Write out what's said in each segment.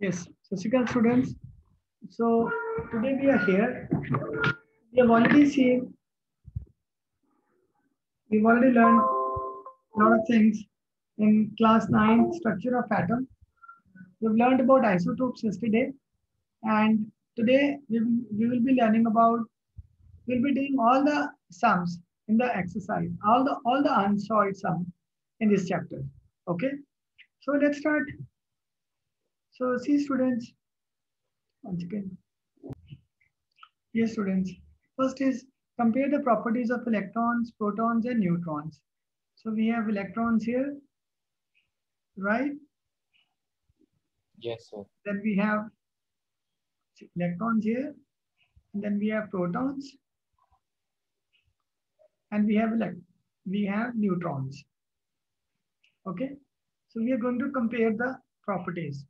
Yes, physical students. So today we are here. We have already seen, we've already learned a lot of things in class 9 structure of atom. We've learned about isotopes yesterday. And today we will, we will be learning about, we'll be doing all the sums in the exercise, all the all the unsolved sum in this chapter. Okay. So let's start. So see students, once again. Yes, students. First is compare the properties of electrons, protons, and neutrons. So we have electrons here, right? Yes, sir. Then we have electrons here, and then we have protons, and we have elect we have neutrons. Okay, so we are going to compare the properties.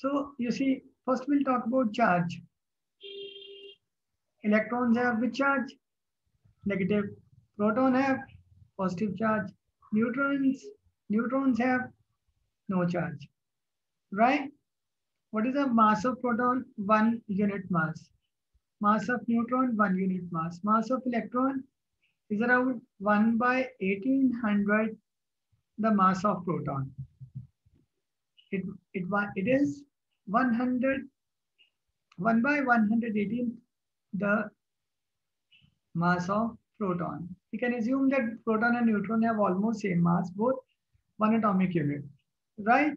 So you see, first we'll talk about charge. Electrons have which charge? Negative. Proton have positive charge. Neutrons, neutrons have no charge. Right? What is the mass of proton? One unit mass. Mass of neutron, one unit mass. Mass of electron is around 1 by 1800 the mass of proton. It, it, it is 100, 1 by 118 the mass of proton. We can assume that proton and neutron have almost same mass, both one atomic unit, right?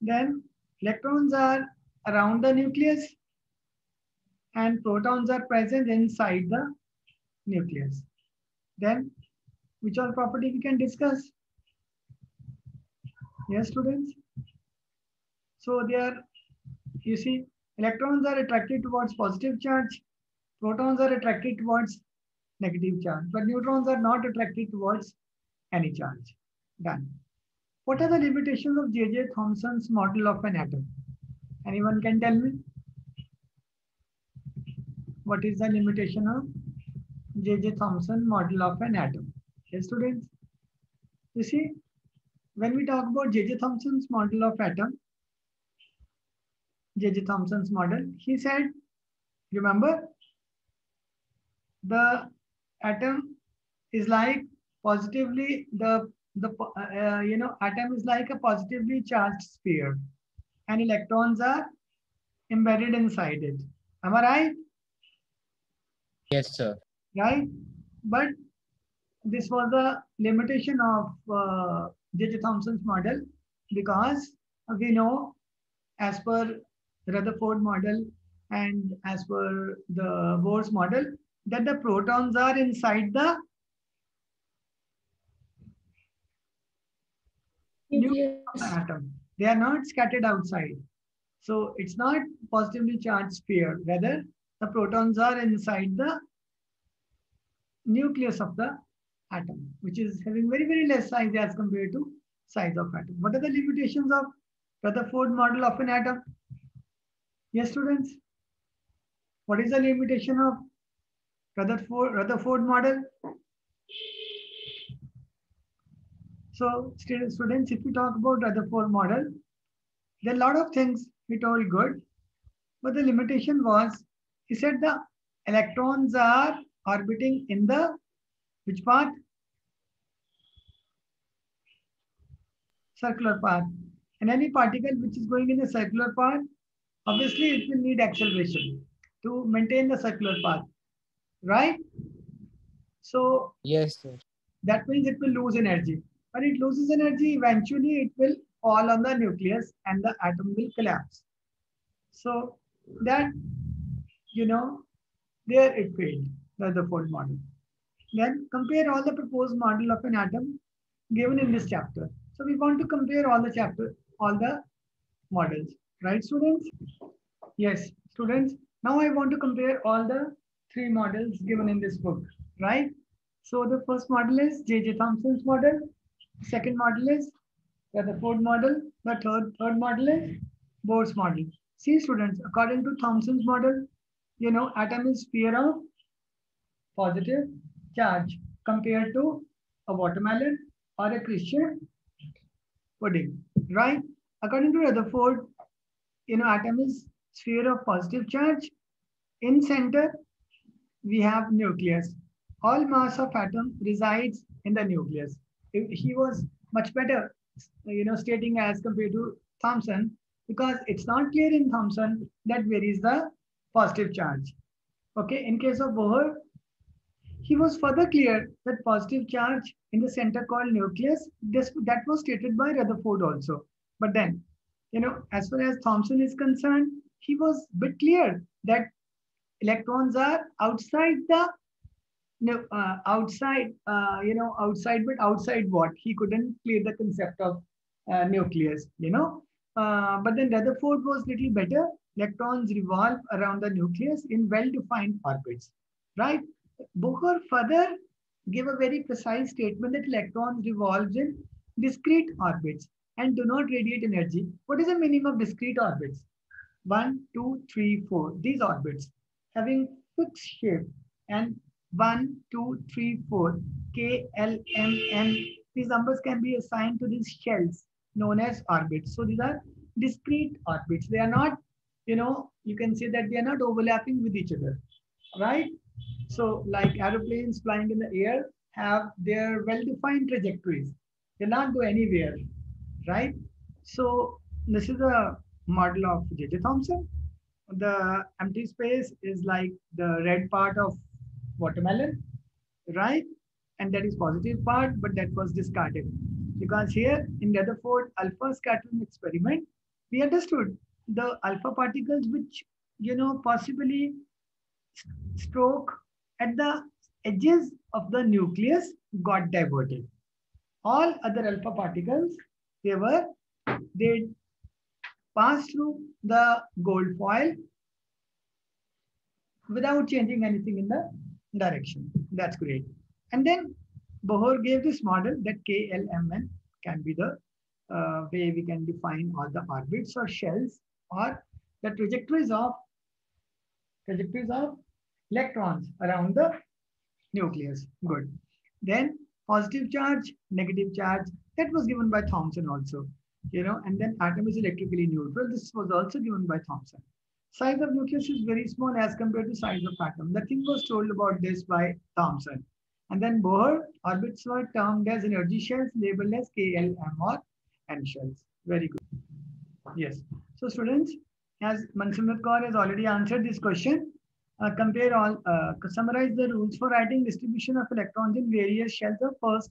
Then electrons are around the nucleus and protons are present inside the nucleus. Then which all property we can discuss? Yes, students? So there, you see, electrons are attracted towards positive charge, protons are attracted towards negative charge, but neutrons are not attracted towards any charge. Done. What are the limitations of J.J. Thomson's model of an atom? Anyone can tell me? What is the limitation of J.J. Thomson model of an atom? Yes, students? You see, when we talk about J.J. Thomson's model of atom, J.J. Thomson's model, he said, remember, the atom is like positively, the, the uh, you know, atom is like a positively charged sphere and electrons are embedded inside it. Am I right? Yes, sir. Right? But this was the limitation of uh, J.J. Thomson's model because we know as per Rutherford model and as per the Bohr's model that the protons are inside the nucleus atom. They are not scattered outside. So it's not positively charged sphere. Rather, the protons are inside the nucleus of the atom, which is having very, very less size as compared to size of atom. What are the limitations of Rutherford model of an atom? Yes, students? What is the limitation of Rutherford, Rutherford model? So students, if we talk about Rutherford model, there are a lot of things he told good, but the limitation was, he said the electrons are orbiting in the, which path? Circular path. And any particle which is going in the circular path, obviously it will need acceleration to maintain the circular path, right? So yes, sir. that means it will lose energy. When it loses energy, eventually it will fall on the nucleus and the atom will collapse. So that, you know, there it failed, the Rutherford model. Then compare all the proposed model of an atom given in this chapter. So we want to compare all the chapter, all the models, right students? Yes, students. Now I want to compare all the three models given in this book, right? So the first model is J.J. Thomson's model. Second model is the Rutherford model. The third, third model is Bohr's model. See students, according to Thomson's model, you know, atom is sphere of positive charge compared to a watermelon or a Christmas pudding, right? According to Rutherford, you know, atom is sphere of positive charge. In center, we have nucleus. All mass of atom resides in the nucleus. He was much better, you know, stating as compared to Thomson, because it's not clear in Thomson that where is the positive charge. Okay, in case of Bohr, he was further clear that positive charge in the center called nucleus, this, that was stated by Rutherford also. But then, you know, as far as Thomson is concerned, he was a bit clear that electrons are outside the no, uh, outside, uh, you know, outside, but outside what? He couldn't clear the concept of uh, nucleus, you know. Uh, but then Rutherford was little better. Electrons revolve around the nucleus in well-defined orbits, right? Bohr further gave a very precise statement that electrons revolve in discrete orbits and do not radiate energy. What is the meaning of discrete orbits? One, two, three, four. These orbits having fixed shape and one, two, three, four, K, L, M, N. These numbers can be assigned to these shells known as orbits. So these are discrete orbits. They are not, you know, you can say that they are not overlapping with each other, right? So like aeroplanes flying in the air have their well-defined trajectories. They not go anywhere, right? So this is a model of J.J. Thomson. The empty space is like the red part of watermelon, right? And that is positive part, but that was discarded. Because here in Rutherford alpha scattering experiment, we understood the alpha particles which, you know, possibly stroke at the edges of the nucleus got diverted. All other alpha particles, they were, they passed through the gold foil without changing anything in the direction. That's great. And then Bohr gave this model that KLMN can be the uh, way we can define all the orbits or shells or the trajectories of trajectories of electrons around the nucleus. Good. Then positive charge, negative charge, that was given by Thomson also. You know, and then atom is electrically neutral. This was also given by Thomson. Size of nucleus is very small as compared to size of atom. Nothing was told about this by Thomson. And then Bohr orbits were termed as energy shells labeled as KLM or N shells. Very good. Yes. So students, as Mansimrat Kaur has already answered this question, uh, compare all, uh, summarize the rules for writing distribution of electrons in various shells of first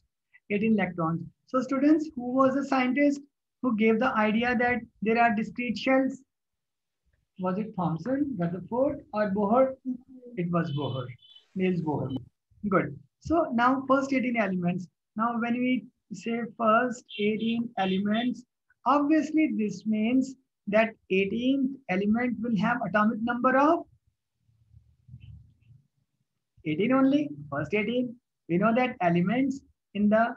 18 electrons. So students, who was the scientist who gave the idea that there are discrete shells? Was it Thomson, Rutherford or Bohr? It was Bohr, Niels Bohr. Good. So now first 18 elements. Now when we say first 18 elements, obviously this means that 18th element will have atomic number of 18 only, first 18. We know that elements in the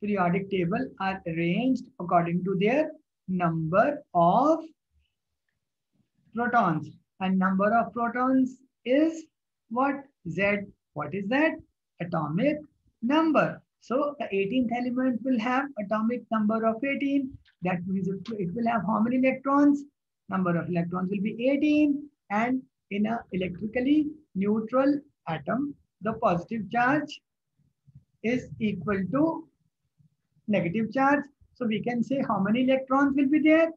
periodic table are arranged according to their number of protons. And number of protons is what? Z. What is that? Atomic number. So the 18th element will have atomic number of 18. That means it will have how many electrons? Number of electrons will be 18. And in a electrically neutral atom, the positive charge is equal to negative charge. So we can say how many electrons will be there?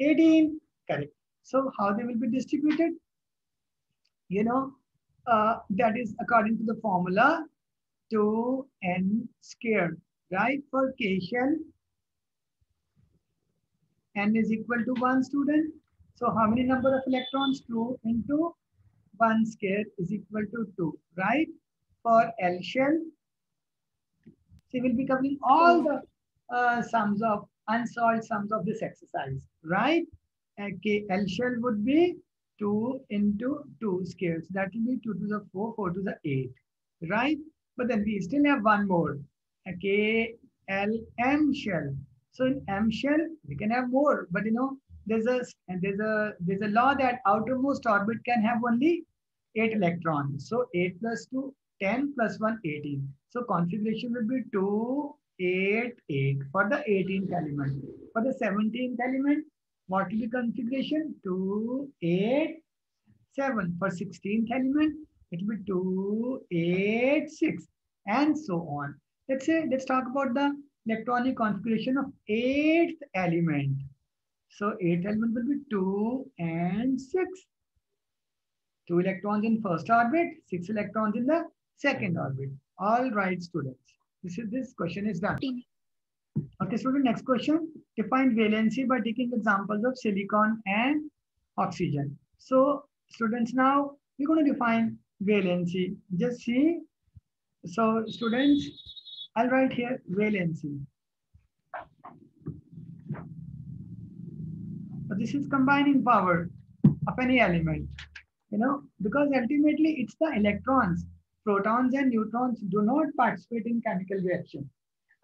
18. Correct. So how they will be distributed? You know, uh, that is according to the formula 2n squared, right? For K shell, n is equal to 1 student. So how many number of electrons? 2 into 1 square is equal to 2, right? For L shell, so we'll be covering all the uh, sums of unsolved sums of this exercise, right? Okay, L shell would be 2 into 2 squares. That will be 2 to the 4, 4 to the 8, right? But then we still have one more, okay, L M shell. So in M shell, we can have more, but you know, there's a there's a there's a law that outermost orbit can have only 8 electrons. So 8 plus 2, 10 plus 1, 18. So configuration will be 2, 8, 8 for the 18th element. For the 17th element, What will be configuration? 2, 8, 7. For 16th element, it will be 2, 8, 6, and so on. Let's say, let's talk about the electronic configuration of 8th element. So 8th element will be 2 and 6. 2 electrons in first orbit, 6 electrons in the second orbit. All right, students. This is this question is done. Okay, student, next question. Define valency by taking examples of silicon and oxygen. So, students, now we're going to define valency. Just see. So, students, I'll write here valency. So this is combining power of any element, you know, because ultimately it's the electrons, protons and neutrons do not participate in chemical reaction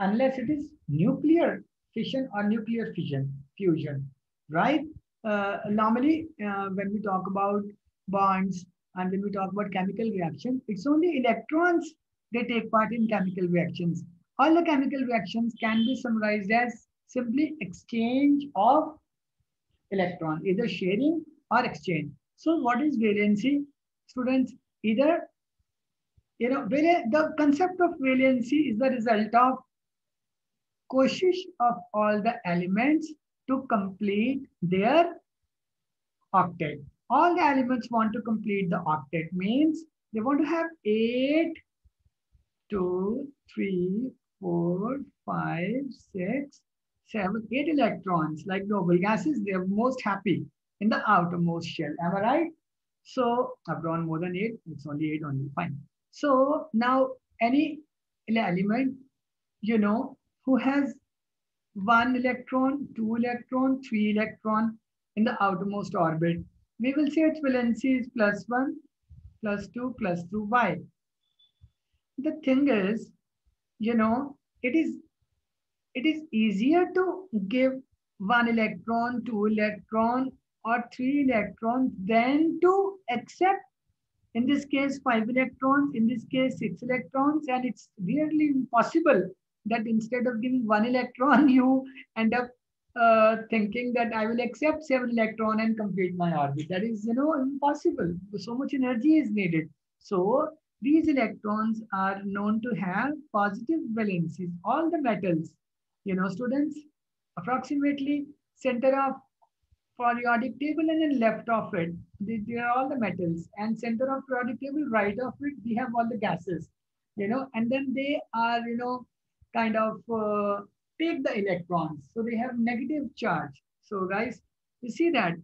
unless it is nuclear fission or nuclear fission, fusion, right? Uh, normally, uh, when we talk about bonds and when we talk about chemical reaction, it's only electrons they take part in chemical reactions. All the chemical reactions can be summarized as simply exchange of electron, either sharing or exchange. So what is valency? Students, either, you know, the concept of valency is the result of koshish of all the elements to complete their octet. All the elements want to complete the octet means they want to have eight, two, three, four, five, six, seven, eight electrons. Like noble gases, they are most happy in the outermost shell. Am I right? So I've drawn more than eight. It's only eight only. Fine. So now any element, you know, who has one electron, two electron, three electron in the outermost orbit. We will say its valency is plus one, plus two, plus two, y. The thing is, you know, it is it is easier to give one electron, two electron, or three electrons than to accept, in this case, five electrons, in this case, six electrons, and it's really impossible that instead of giving one electron, you end up uh, thinking that I will accept seven electron and complete my orbit. That is, you know, impossible. So much energy is needed. So these electrons are known to have positive valencies. All the metals, you know, students, approximately center of periodic table and then left of it, they, they are all the metals. And center of periodic table, right of it, we have all the gases, you know, and then they are, you know, kind of uh, take the electrons. So they have negative charge. So guys, you see that,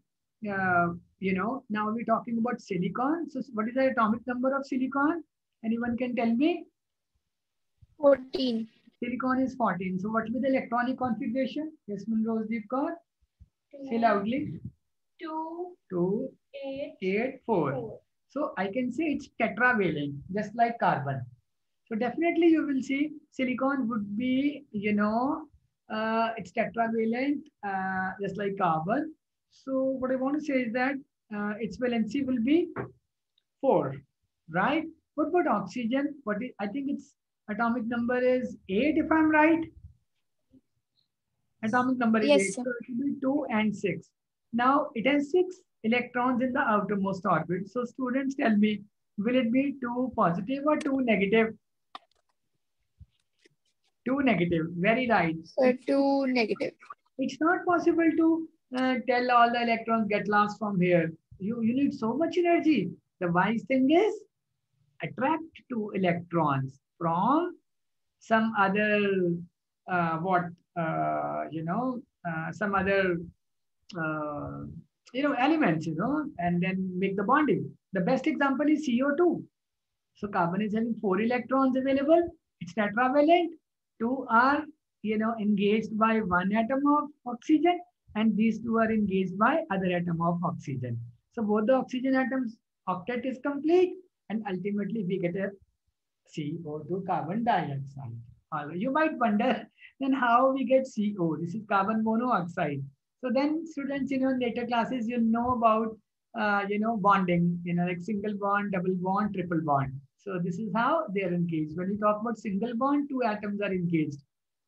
uh, you know, now we're talking about silicon. So what is the atomic number of silicon? Anyone can tell me? 14. Silicon is 14. So what will be the electronic configuration? Yes, Rosedeep Kaur. Say loudly. 2, 2, 8, 8, 4. 4. So I can say it's tetravalent, just like carbon. So definitely you will see silicon would be, you know, uh, it's tetravalent, uh, just like carbon. So what I want to say is that uh, its valency will be 4, right? What about oxygen? What is, I think its atomic number is 8 if I'm right. Atomic number is Yes, 8, sir. so it will be 2 and 6. Now it has 6 electrons in the outermost orbit. So students tell me, will it be 2 positive or 2 negative? Two negative, very right. So 2 negative. It's not possible to uh, tell all the electrons get lost from here. You, you need so much energy. The wise thing is attract two electrons from some other, uh, what, uh, you know, uh, some other, uh, you know, elements, you know, and then make the bonding. The best example is CO2. So carbon is having four electrons available. It's tetravalent. Two are, you know, engaged by one atom of oxygen, and these two are engaged by other atom of oxygen. So both the oxygen atoms octet is complete, and ultimately we get a CO2 carbon dioxide. You might wonder then how we get CO. This is carbon monoxide. So then students, you know, in later classes, you know about, uh, you know, bonding, you know, like single bond, double bond, triple bond. So this is how they are engaged. When we talk about single bond, two atoms are engaged.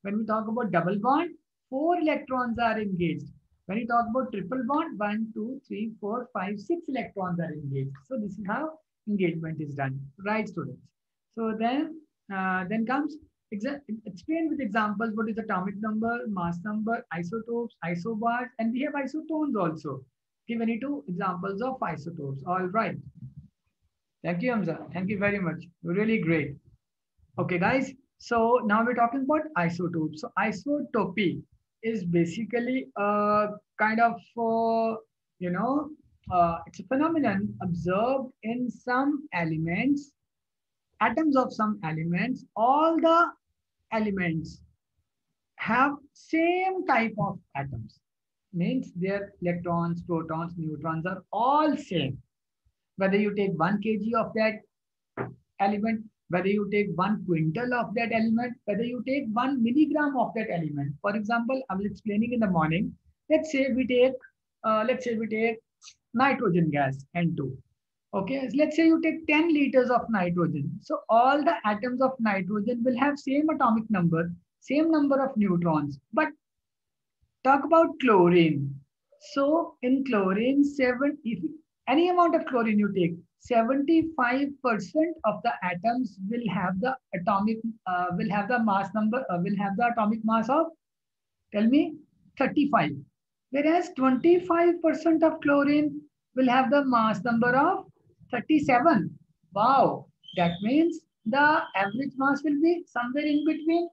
When we talk about double bond, four electrons are engaged. When you talk about triple bond, one, two, three, four, five, six electrons are engaged. So this is how engagement is done, right, students? So then, uh, then comes explain with examples what is atomic number, mass number, isotopes, isobars, and we have isotones also. Give any two examples of isotopes. All right. Thank you, Hamza. Thank you very much. Really great. Okay, guys. So now we're talking about isotopes. So isotopy is basically a kind of, uh, you know, uh, it's a phenomenon observed in some elements, atoms of some elements. All the elements have same type of atoms. Means their electrons, protons, neutrons are all same. Whether you take 1 kg of that element whether you take one quintal of that element, whether you take one milligram of that element. For example, I was explaining in the morning. Let's say we take, uh, let's say we take nitrogen gas N2. Okay, let's say you take 10 liters of nitrogen. So all the atoms of nitrogen will have same atomic number, same number of neutrons. But talk about chlorine. So in chlorine, seven, if any amount of chlorine you take, 75% of the atoms will have the atomic, uh, will have the mass number, uh, will have the atomic mass of, tell me, 35. Whereas 25% of chlorine will have the mass number of 37. Wow, that means the average mass will be somewhere in between.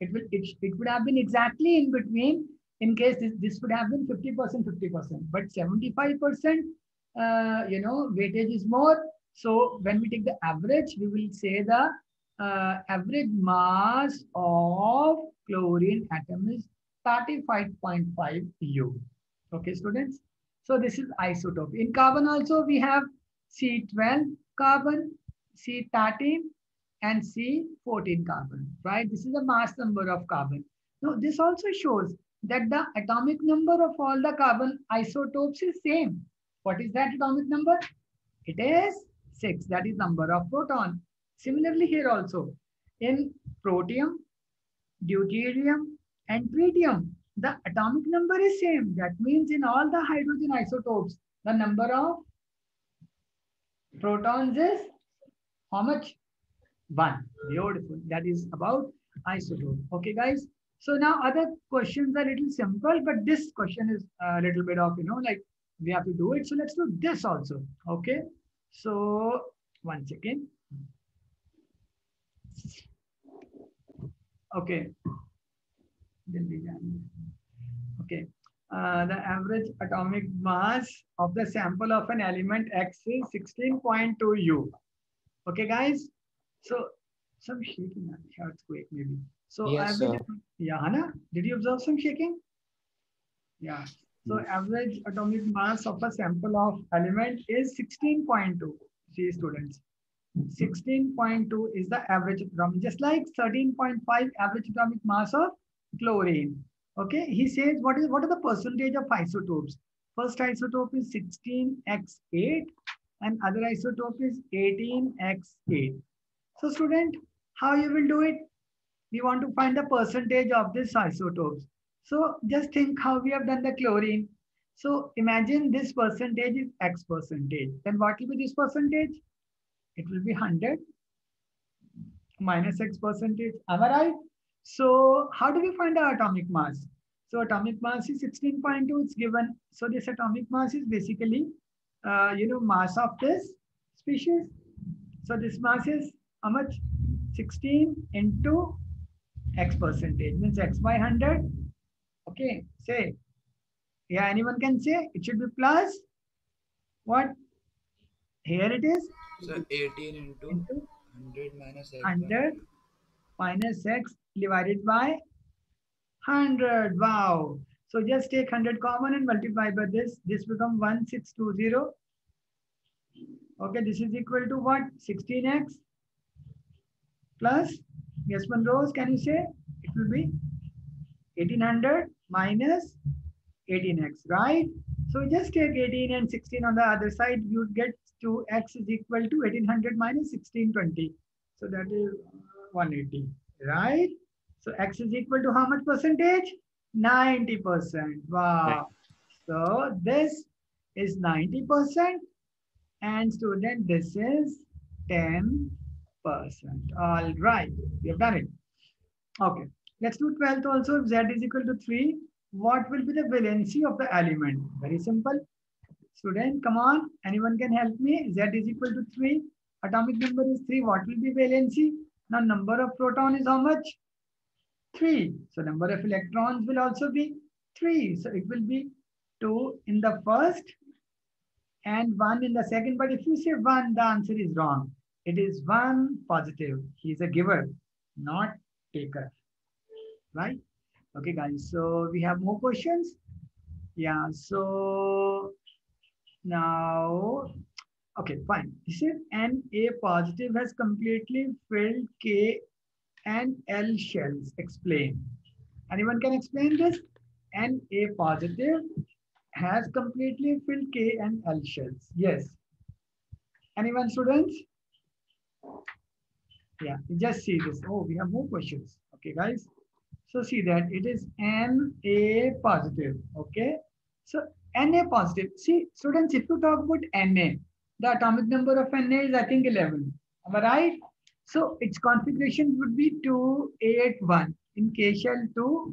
It will it, it would have been exactly in between in case this, this would have been 50%, 50%. But 75% uh, you know, weightage is more. So when we take the average, we will say the uh, average mass of chlorine atom is 35.5 U. Okay, students. So this is isotope. In carbon also we have C12 carbon, C13 and C14 carbon, right? This is the mass number of carbon. Now this also shows that the atomic number of all the carbon isotopes is same. What is that atomic number? It is 6. That is number of proton. Similarly here also, in protium, deuterium, and tritium, the atomic number is same. That means in all the hydrogen isotopes, the number of protons is how much? One. Beautiful. That is about isotope. Okay, guys. So now other questions are a little simple, but this question is a little bit of, you know, like we have to do it. So let's do this also. Okay. So one second. Okay. Okay. Uh, the average atomic mass of the sample of an element X is 16.2 U. Okay, guys. So some shaking, earthquake maybe. So yes, average, yeah, Hannah, did you observe some shaking? Yeah. So average atomic mass of a sample of element is 16.2. See students, 16.2 is the average atomic, just like 13.5 average atomic mass of chlorine. Okay, he says what is what are the percentage of isotopes? First isotope is 16x8 and other isotope is 18x8. So student, how you will do it? We want to find the percentage of this isotopes. So just think how we have done the chlorine. So imagine this percentage is X percentage. Then what will be this percentage? It will be 100 minus X percentage. Am I right? So how do we find our atomic mass? So atomic mass is 16.2. It's given. So this atomic mass is basically, uh, you know, mass of this species. So this mass is how much? 16 into X percentage means X by 100 Okay, say. Yeah, anyone can say it should be plus what? Here it is. So 18 into, into 100 minus x. 100 minus x divided by 100. Wow. So just take 100 common and multiply by this. This become 1620. Okay, this is equal to what? 16x plus, yes, Monroe, can you say? It will be 1800 minus 18x, right? So just take 18 and 16 on the other side, you get to x is equal to 1800 minus 1620. So that is 180, right? So x is equal to how much percentage? 90%. Wow. So this is 90% and student, this is 10%. All right, we have done it. Okay, let's do 12th also. If Z is equal to 3, what will be the valency of the element? Very simple. Student, come on. Anyone can help me? Z is equal to 3. Atomic number is 3. What will be valency? Now number of proton is how much? 3. So number of electrons will also be 3. So it will be 2 in the first and 1 in the second. But if you say 1, the answer is wrong. It is 1 positive. He is a giver, not taker. Right? Okay, guys. So we have more questions. Yeah. So now, okay, fine. This is Na positive has completely filled K and L shells. Explain. Anyone can explain this? Na positive has completely filled K and L shells. Yes. Anyone, students? Yeah, just see this. Oh, we have more questions. Okay, guys. So see that it is Na positive. Okay. So Na positive. See, students, if you talk about Na, the atomic number of Na is I think 11. Am I right? So its configuration would be 281 in K shell 2,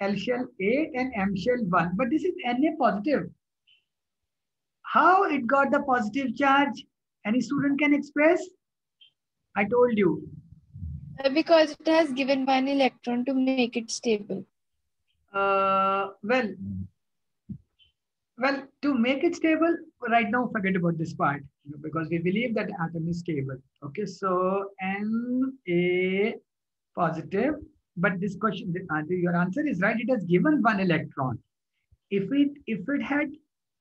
L shell 8 and M shell 1. But this is Na positive. How it got the positive charge? Any student can express? I told you. Uh, Because it has given one electron to make it stable. Uh, well, well, to make it stable, right now forget about this part you know, because we believe that atom is stable. Okay, so Na positive, but this question, uh, your answer is right. It has given one electron. If it if it had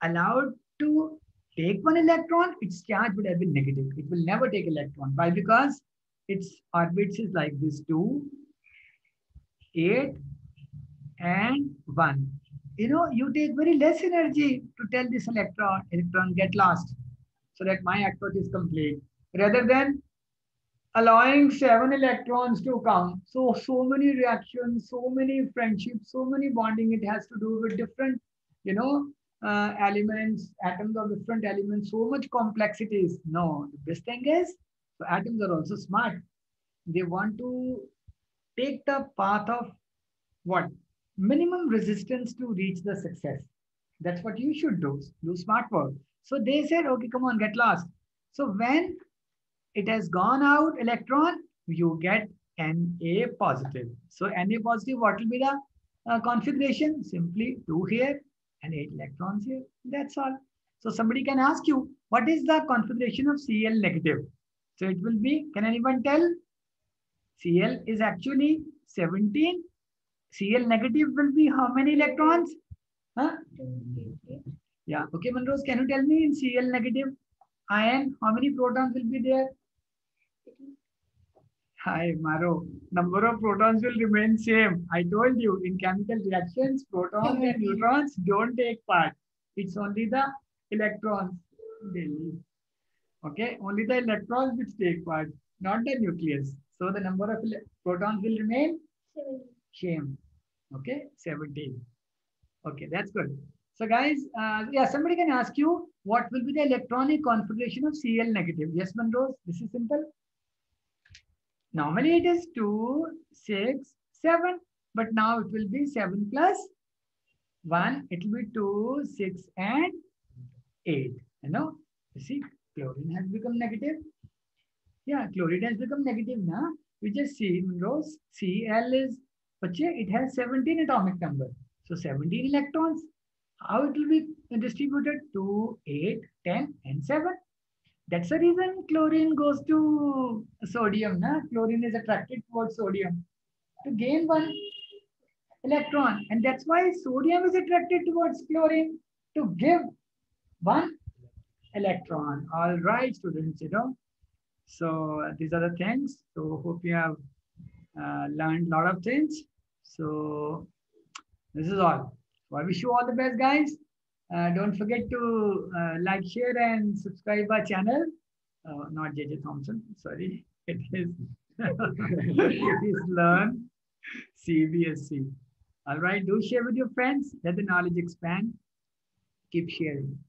allowed to take one electron, its charge would have been negative. It will never take electron. Why? Because its orbits is like this: two, eight, and one you know, you take very less energy to tell this electron, electron get lost so that my effort is complete rather than allowing seven electrons to come. So, so many reactions, so many friendships, so many bonding it has to do with different, you know, uh, elements, atoms of different elements, so much complexities. No, the best thing is, so atoms are also smart. They want to take the path of what? minimum resistance to reach the success. That's what you should do. Do smart work. So they said, okay, come on, get lost. So when it has gone out electron, you get Na positive. So Na positive, what will be the uh, configuration? Simply two here and eight electrons here. That's all. So somebody can ask you, what is the configuration of Cl negative? So it will be, can anyone tell? Cl is actually 17 Cl negative will be how many electrons? Huh? Yeah. Okay, Manrose, can you tell me in Cl negative ion, how many protons will be there? Hi, Maro. Number of protons will remain same. I told you in chemical reactions, protons and neutrons don't take part. It's only the electrons. Okay, only the electrons which take part, not the nucleus. So the number of protons will remain same. Okay, 17. Okay, that's good. So guys, uh, yeah, somebody can ask you what will be the electronic configuration of Cl negative. Yes, Manrose, this is simple. Normally it is 2, 6, 7, but now it will be 7 plus 1. It will be 2, 6, and 8. You know, you see, chlorine has become negative. Yeah, chlorine has become negative now. We just see, Manrose, Cl is but it has 17 atomic number. So 17 electrons. How it will be distributed? 2, 8, 10, and 7. That's the reason chlorine goes to sodium. Na? Chlorine is attracted towards sodium to gain one electron. And that's why sodium is attracted towards chlorine to give one electron. All right, students, you know. So these are the things. So hope you have uh, learned a lot of things. So this is all. So I wish you all the best, guys. Uh, don't forget to uh, like, share, and subscribe our channel. Uh, not JJ Thomson, sorry. It is, it is Learn CBSE. All right, do share with your friends. Let the knowledge expand. Keep sharing.